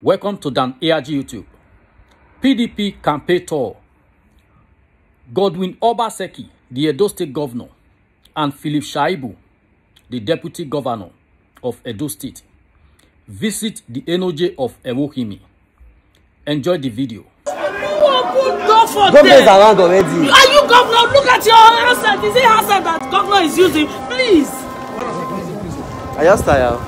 Welcome to Dan ARG YouTube. PDP campaign tour. Godwin Obaseki, the Edo State Governor, and Philip Shaibu, the Deputy Governor of Edo State, visit the Enoje of Ewohimi. Enjoy the video. Government is around already. Are you governor? Look at your handset. Is it handset that governor is using? Please. I just tired.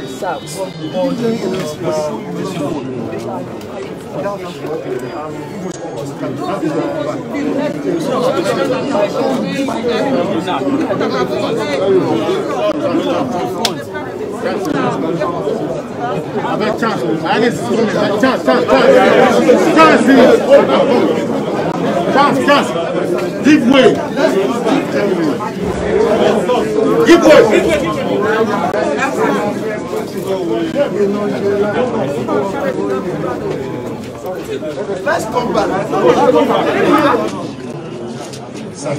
Avec chance, allez, chance, chance, chance, chance, chance, give way, give way. Laisse ton bal. Ça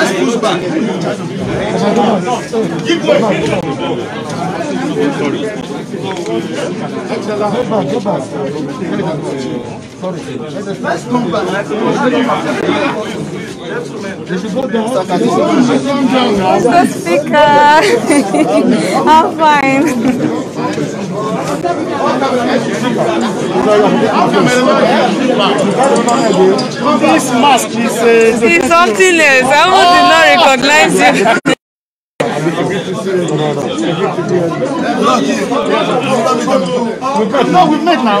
Let's push back. Give way. Let's back. Mr. Speaker, I'm fine. This mask is uh, See something else. I almost did not recognize you. no, we met now.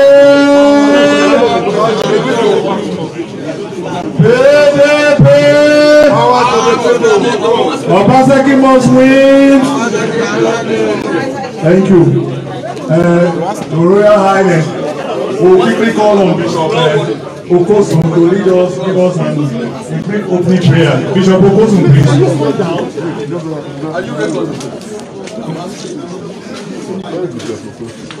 Obaseki must win. Thank you. Uh, Your Royal Highness, will quickly call on Bishop uh, Okosun to lead us, give us an, quick opening prayer. Bishop Okosun, please.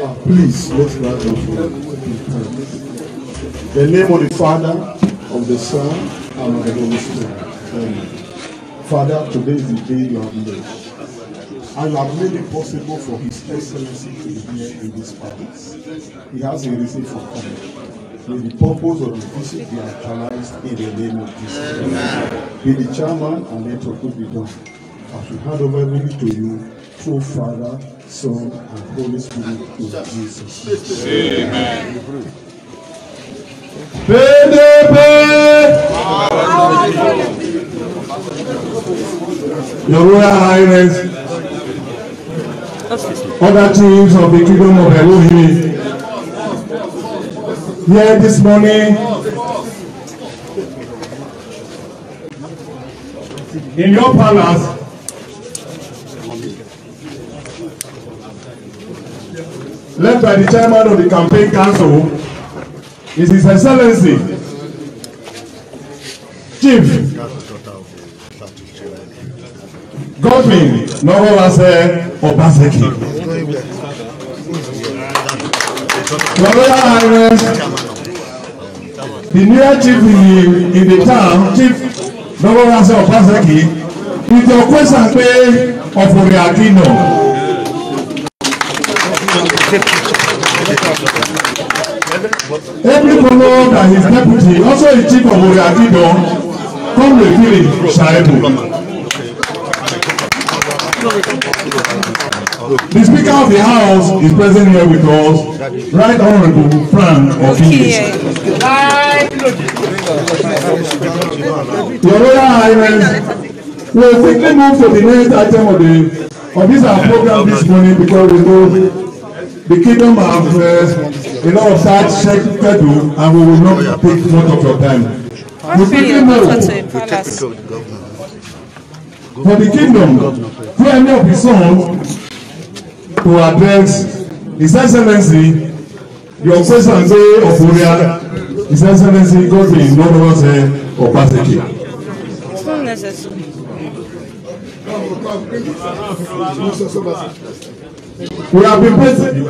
Ah, please, let's The name of the Father, of the Son, and of the Holy Spirit. Amen. Father, today is the day you have made. And have made it possible for His Excellency to be here in this palace. He has a reason for coming. May the purpose of the visit be actualized in the name of Jesus. Be the chairman and let your good be done. As we hand over everything to you, through Father, Son, and Holy Spirit in Jesus. Amen. Your Royal Highness, other chiefs of the Kingdom of Elohim, here this morning in your palace led by the chairman of the campaign council is his excellency chief godwin nowolase obaseki your royal highness the nearest chief in the in the town chief nowolase obaseki with your question pe ọ̀fọ̀rẹ̀ àdínà. Every follower that his deputy, also a chief of Oriakido, come with him, Shaibu. The Speaker of the House is present here with us, Right Honourable Frank Okinye. Your Royal Highness, we will quickly move to the next item of the of this our program this morning because we know the kingdom have uh, a lot of such schedule and we will not take much of your time. We quickly move for the kingdom through any of his sons to address his excellency the ogbesande of oria his excellency godwin nodorose obaseki. We have been present.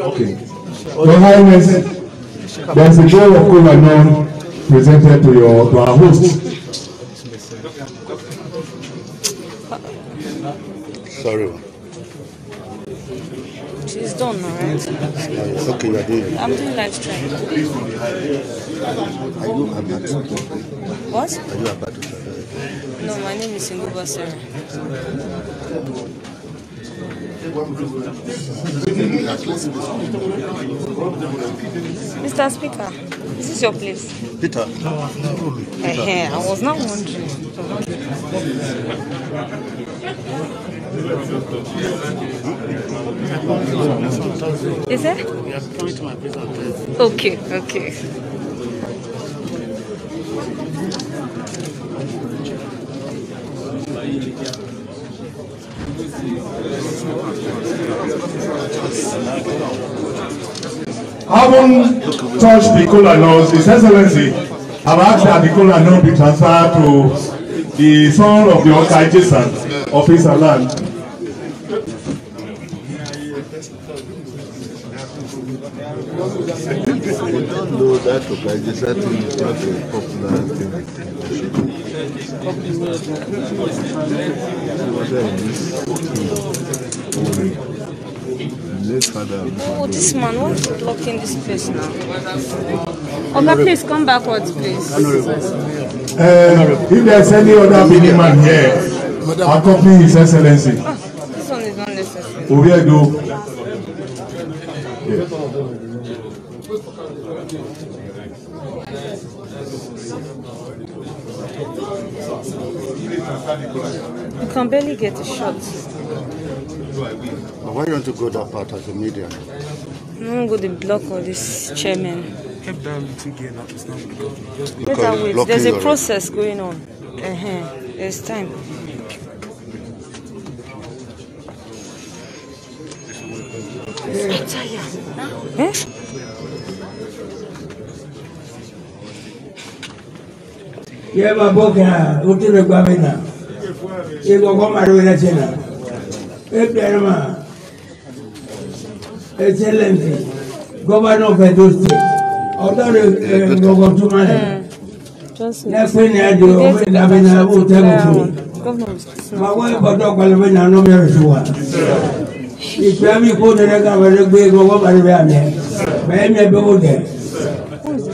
Okay. Your Highness, there is a bowl of cola none presented to your to our host. Sorry. She's done, alright? Okay, you are doing. I'm doing live stream. Are you about to What? Are you about to No, my name is Singuba Sarah. Mr. Speaker, this is your place. Peter. Eh, I was not wondering. Is it? Okay, okay. Having touched the cola laws, His Excellency, I've asked that the cola law be transferred to the son of the Oka Jason of his land. We don't know that thing is not a popular thing. Oh, this man, why is blocking this place now? Oga, please come backwards, please. Uh, if there's any other meeting man here, accompany His Excellency. This one is not necessary. Oriedo. You can barely get a shot. But why don't you go that part as a media? I'm not going to block all this chairman. Help that little girl now to stand because just Let Because her it's wait. There's a process going on. Uh-huh. There's time. yẹ ma bọ kẹra o tẹ bẹ gba mi na e kọkọ ma do yẹrẹ tẹ na e bẹ̀rẹ̀ ma. E tẹ lẹnti gọvanọ fẹ do tẹ ọtọ de ẹ ngọgọ tuma lẹ. Ne pe ni adi o pe da na o tẹ mi tu ma wo ibọdọ gbala mi na n'o mi rẹ tu wa. Ìpè mi kó nínú ká ma ma ne bẹ yà mẹ. E mi bẹ o dẹ.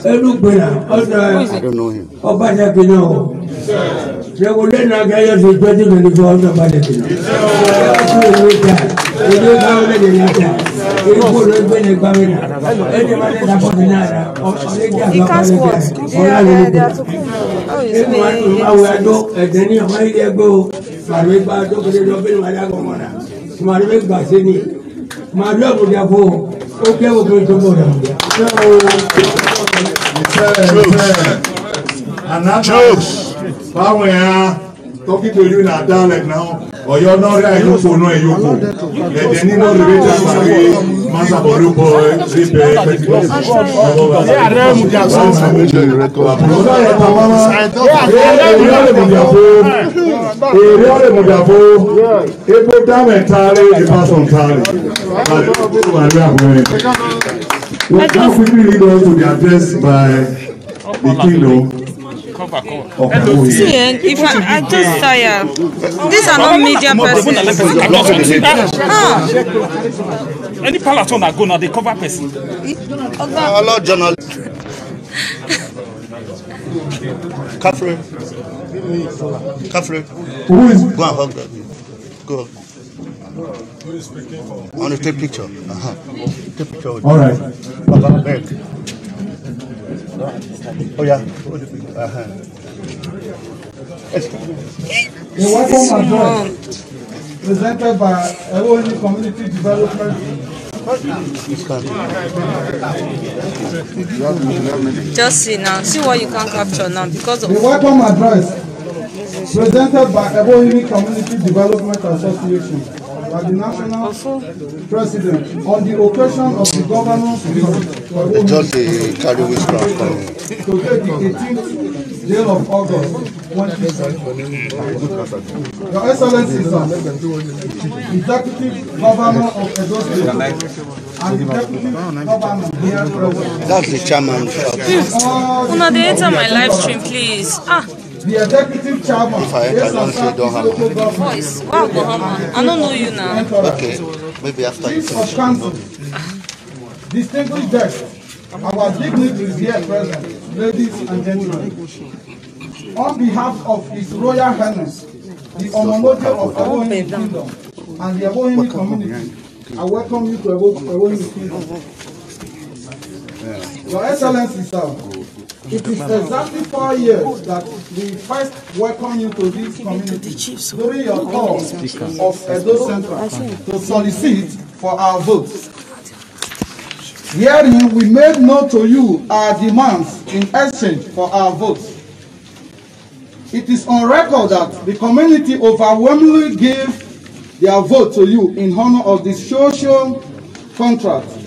Elugbena ọdọ ọba jẹbi náà o lẹwọlé náà gẹyọ sí twenty twenty four ọdọ ọba jẹbi náà ẹkú ìwé ta ìwé báwọn lè yà ta ìkó ló gbé ní gbàwé náà ẹni máa ní dàpọ̀tì náà rà ọ̀lẹ́dí àgbà ọ̀lẹ́dí ọ̀là lóko ẹnu àwọn àdó ẹ̀dẹ̀ ní ọmọ ilé ẹgbẹ́ o màdùmí gba àdó kẹlẹ́ lọ bẹ́ẹ̀ ni wàá dàgbọ̀ mọ́ra màdùmí gbà sí ni màdùmí ọ̀gbọ̀dà. Jokes. Jokes. Báwo? Talking to you in a dialect now. Ọ̀yọ́ náà rí àyókò náà ẹ̀yókò. Ẹ̀jẹ̀ nínú rèé ta sàrí Másàbọ̀lúbọ̀ rébẹ̀ pẹ̀tìlọ́sì. Ṣé àrẹ mú di àgbà ọ̀sán? Àbùkọ́dá yẹn ta máa máa. Èrè ọ̀rẹ́ mú to àbò. Èrè ọ̀rẹ́ mú di àbò. Epo dámẹ̀ ntaare, ìbátan ntaare. Àdúgbò àlẹ́ àbúrẹ́ tààrí. We can quickly lead on to the address by the kingdom of Okoye. See, eh, if I, I just tired. These are not media persons. Ah, Any palace one I go now, they cover person. Hello, journalist. Catherine. Catherine. Who is Go and hug that. Go. Want to take picture. Uh-huh. Take picture with All right. Baba, beg. Oh yeah. Uh-huh. The welcome address presented by Ewoni Community Development. just see now. See what you can capture now because of The welcome address presented by Ewoni Community Development Association by the national president on the occasion of the They Ewoni just uh, carry coming. today the 18th day of August 2020. Your Excellency, sir, Executive Governor of Edo State and the Deputy Governor here present. That's the chairman. Una dey enter my live stream, please. Ah, the executive chairman. If I enter, say don't government. voice. Wow, Bahama. I don't know you now. Okay. Maybe after you Chief of finish. council, distinguished guests, our dignitaries here present, ladies and gentlemen. On behalf of His Royal Highness, the Omonoje of Ewohimi Kingdom and the Ewohimi community, I welcome you to Ewo- Ewohimi Kingdom. Your Excellency, sir, it is exactly four years that we first welcome you to this community during your tour of Edo Central to solicit for our votes. Herein, we made known to you our demands in exchange for our votes. It is on record that the community overwhelmingly gave their vote to you in honor of the social contract.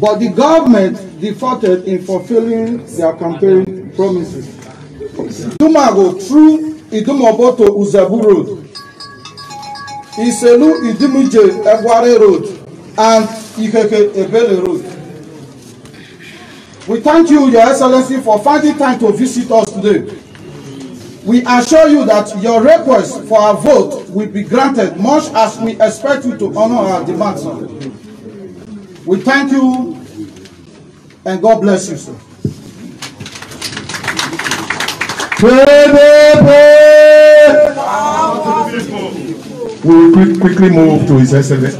But the government defaulted in fulfilling their campaign promises. Idumago through Idumobo to Uzebu Road, Iselu Idimije Egware Road, and Ikeke Ebele Road. We thank you, Your Excellency, for finding time to visit us today. We assure you that your request for our vote will be granted much as we expect you to honor our demands. We thank you and God bless you, sir. We will quickly move to His Excellency.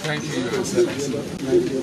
Thank you, Your Excellency. Thank you.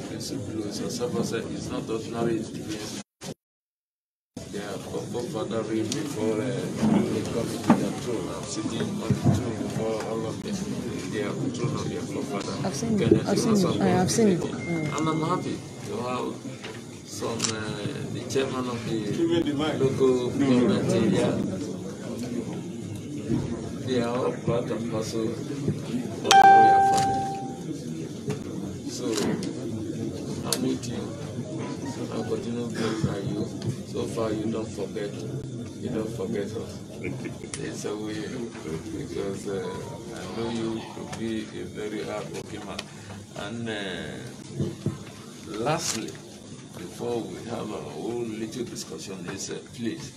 Louis Osafo said, it's not ordinary experience. They are forefathering before uh, they come into their throne. I'm sitting on the throne before all of them. They are the throne of their forefather. I've seen it. Kenneth I've seen it. I have seen it. Mm. And I'm happy to have some, uh, the chairman of the local government area. They are all part and parcel You. I'll continue to glorify you. So far, you don't forget. You don't forget us. It's a way because uh, I know you to be a very hardworking man. And uh, lastly, before we have a whole little discussion, is uh, please,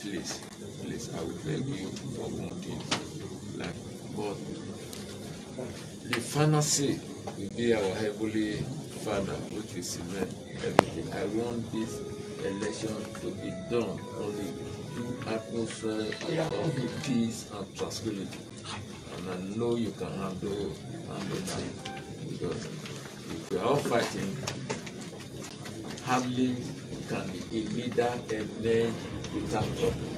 please, please, I will beg you for one thing. Like, but the final say will be our heavenly Father, which is cement everything. I want this election to be done on the atmosphere of peace and tranquility. And I know you can handle, handle that. Because if we are all fighting, hardly can a leader emerge without trouble.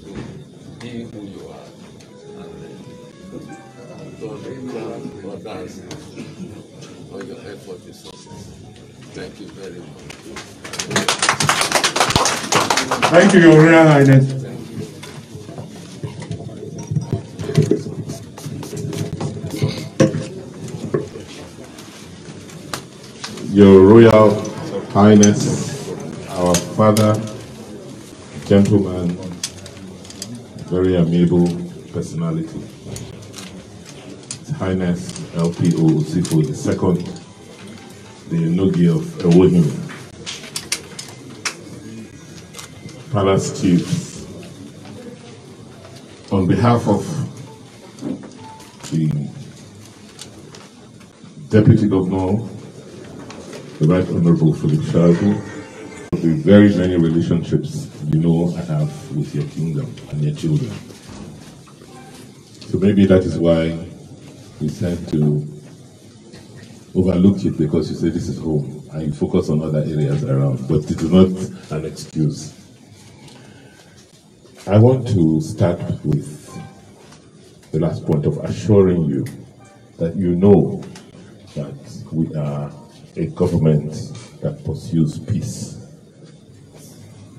So be who you are. And uh, God will grant others for your effort is success. Thank you very much. Thank you, Your Royal Highness. Your Royal Highness, our father, gentleman, very amiable personality. His Highness LPO Osifo II, the Nogi of Ewohim, Palace Chiefs, on behalf of the Deputy Governor, the Right Honorable Philip Shaibu, the very many relationships you know I have with your kingdom and your children. So maybe that is why we tend to overlook it because you say this is home and you focus on other areas around, but it is not an excuse. I want to start with the last point of assuring you that you know that we are a government that pursues peace.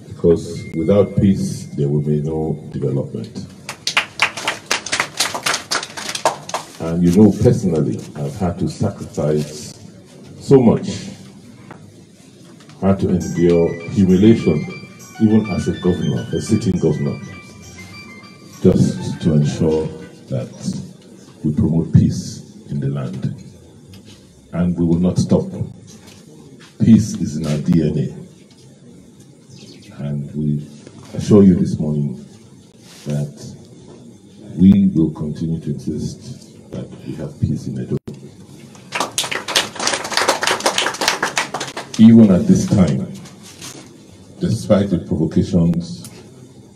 Because without peace, there will be no development. And you know, personally, I've had to sacrifice so much, had to endure humiliation, even as a governor, a sitting governor, just to ensure that we promote peace in the land. And we will not stop. Peace is in our DNA. And we assure you this morning that we will continue to that have peace in Edo. Even at this time, despite the provocations,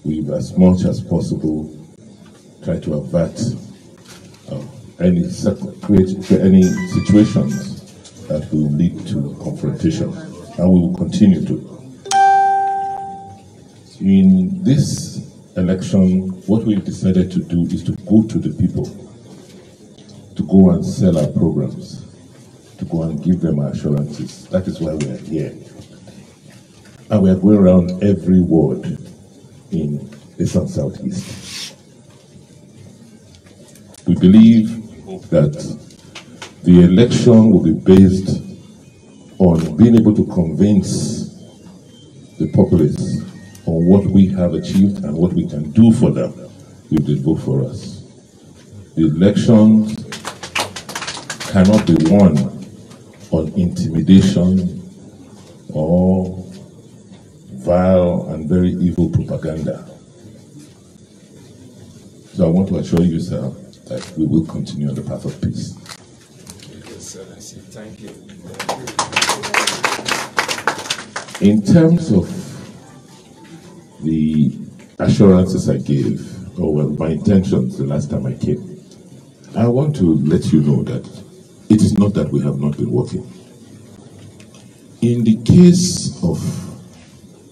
we've as much as possible tried to avert uh, any any situations that will lead to confrontation, and we will continue to. In this election, what we've decided to do is to go to the people, to go and sell our programs, to go and give them assurances. That is why we are here. And we are going around every ward in the South Southeast. We believe that the election will be based on being able to convince the populace on what we have achieved and what we can do for them if they vote for us. The elections cannot be won on intimidation or vile and very evil propaganda. So I want to assure you, sir, that we will continue on the path of peace. Excellency, thank you. In terms of the assurances I gave, or well, my intentions the last time I came, I want to let you know that it is not that we have not been working. In the case of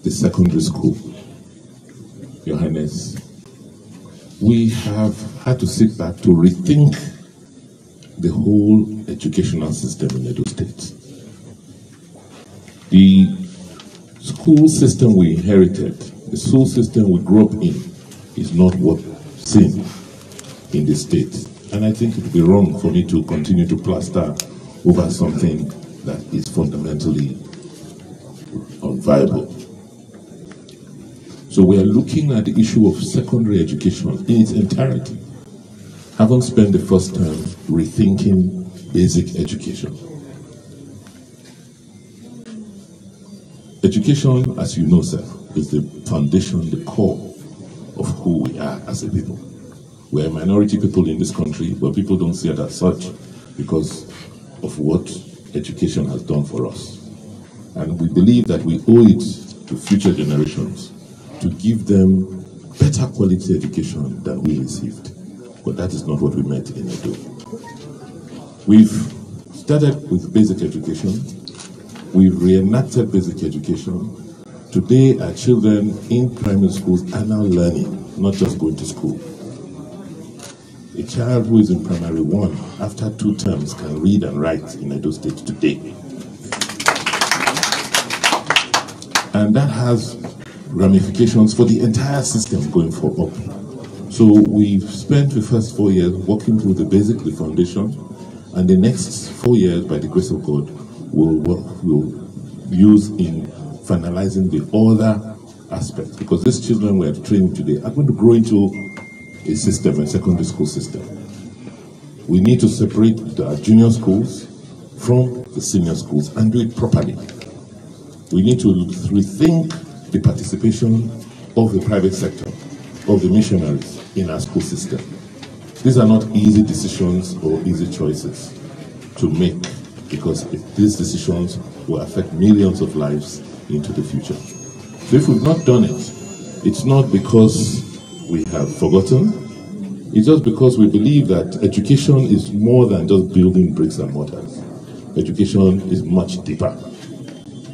the secondary school, Your Highness, we have had to sit back to rethink the whole educational system in Edo State. The school system we inherited, the school system we grew up in, is not what seen in the state. And I think it would be wrong for me to continue to plaster over something that is fundamentally unviable. So we are looking at the issue of secondary education in its entirety. Having spent the first time rethinking basic education. Education, as you know, sir, is the foundation, the core of who we are as a people. We're minority people in this country, but people don't see it as such because of what education has done for us. And we believe that we owe it to future generations to give them better quality education than we received. But that is not what we meant in Edo. We've started with basic education. We've reenacted basic education. Today, our children in primary schools are now learning, not just going to school. A child who is in primary one, after two terms, can read and write in Edo State today. And that has ramifications for the entire system going forward. So we've spent the first four years working through the basic, the foundation, and the next four years, by the grace of God, we'll, work, we'll use in finalizing the other aspects. Because these children we're training today are going to grow into system, a secondary school system. We need to separate the junior schools from the senior schools and do it properly. We need to rethink the participation of the private sector, of the missionaries in our school system. These are not easy decisions or easy choices to make because these decisions will affect millions of lives into the future. So if we've not done it, it's not because we have forgotten. It's just because we believe that education is more than just building bricks and mortars. Education is much deeper.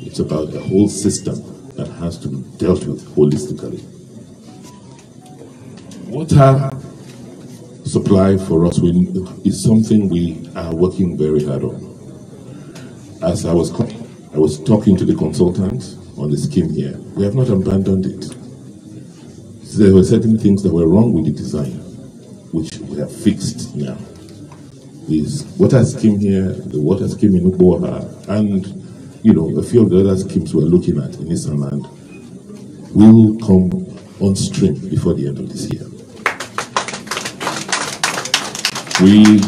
It's about a whole system that has to be dealt with holistically. Water supply for us is something we are working very hard on. As I was, I was talking to the consultants on the scheme here, we have not abandoned it. There were certain things that were wrong with the design, which we have fixed now. This water scheme here, the water scheme in Uboha, and you know a few of the other schemes we're looking at in Esan Land will come on stream before the end of this year. We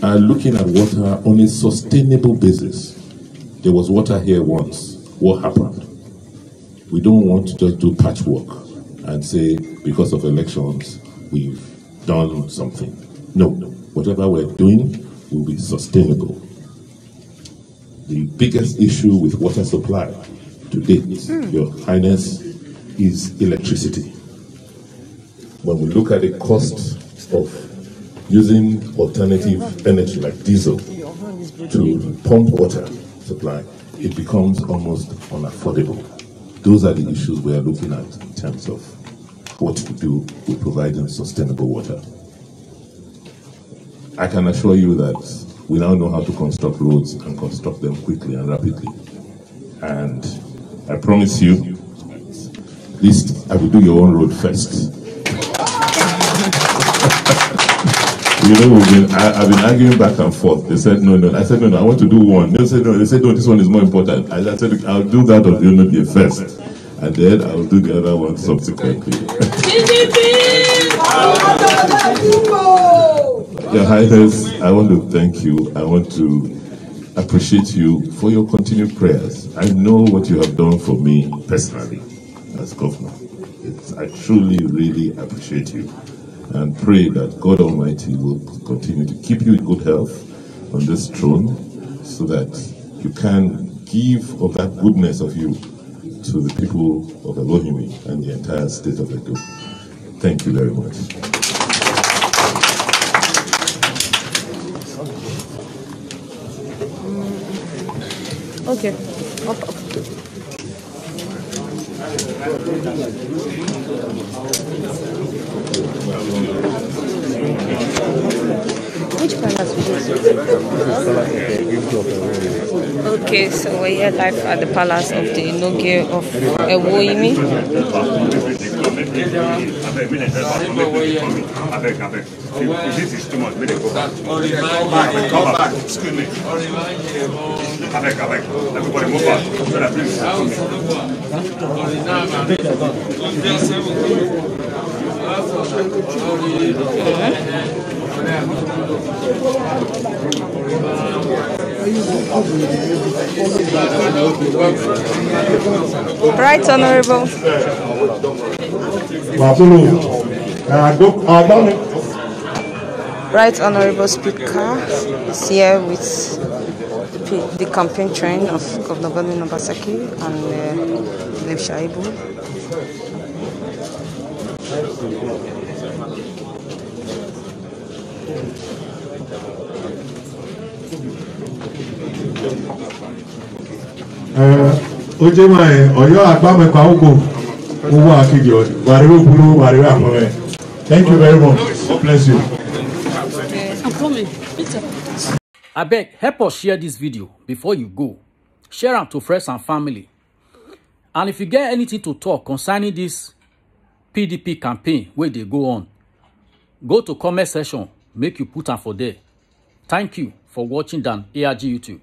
are looking at water on a sustainable basis. There was water here once. What happened? We don't want to just do patchwork and say because of elections we've done something. No, no. whatever we're doing will be sustainable. The biggest issue with water supply to date, hmm. Your Highness, is electricity. When we look at the cost of using alternative energy like diesel to pump water supply, it becomes almost unaffordable. Those are the issues we are looking at in terms of what to do with providing sustainable water. I can assure you that we now know how to construct roads and construct them quickly and rapidly. And I promise you, at least I will do your own road first. you know, we've been, I, have been arguing back and forth. They said, no, no. I said, no, no, I want to do one. They said, no. They said, no, this one is more important. I, I said, I'll do that of the first. And then I'll do the other one subsequently. Your Highness, I want to thank you. I want to appreciate you for your continued prayers. I know what you have done for me personally as governor. It's, I truly, really appreciate you and pray that God Almighty will continue to keep you in good health on this throne so that you can give of that goodness of you to the people of Ewohimi and the entire state of Edo. Thank you very much. Okay. Okay, so we're here live at the palace of the Onojie of Ewohimi. This back. Back. Please. Right, Honorable. Right Honorable Speaker is here with the, the campaign train of Governor Godwin Obaseki and uh, Philip Shaibu. O jẹ́ máa ẹ̀ ọ̀yọ́ àgbàmẹ́kọ̀ àwòkò owó akéde wàrí òbúrú wàrí àpọ̀rẹ́ thank you very much. God bless you. Abeg help us share this video before you go. Share am to friends and family. And if you get anything to talk concerning this pdp campaign wey dey go on go to comment section make you put am for there. Thank you for watching dan arg youtube